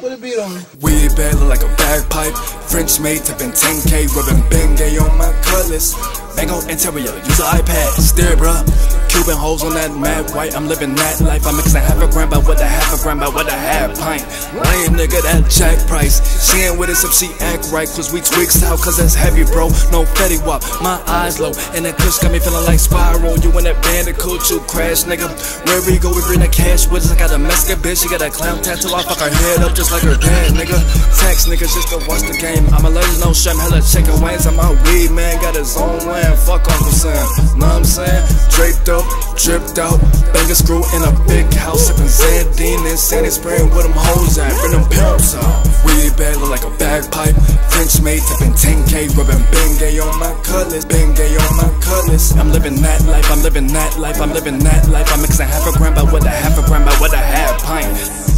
Put a beat on. Like a bagpipe. French maid tipping 10k, rubbing Bengay on my cutlass. Bang on interior, use an iPad. Stare, bruh. Cuban holes on that mad white. I'm living that life. I'm mixing half a gram by what a half a gram by what a half pint. Lame nigga, that jack price. She ain't with us if she act right. Cause we tweaks out, cause that's heavy, bro. No Fetty Wap, my eyes low. And that kush got me feeling like Spiral. You in that bandicoot, you crash, nigga. Where we go, we bring the cash with us. I got a Mexican bitch, she got a clown tattoo. I fuck her head up just like her dad, nigga. Tax niggas just to watch the game. I'm a legend, no shame, hella chicken wings. I'm my weed man, got his own land. Fuck Uncle Sam, know what I'm saying? Draped up, dripped out, bang a screw in a big house. Sipping Xanadine and Sandy spraying where them hoes at. Bring them pimps out. Weed bag look like a bagpipe. French maid tipping 10k, rubbing Bengay on my cutlass. Bengay on my cutlass. I'm living that life, I'm living that life, I'm living that life. I'm mixing half a gram by what a half a gram by what a half pint.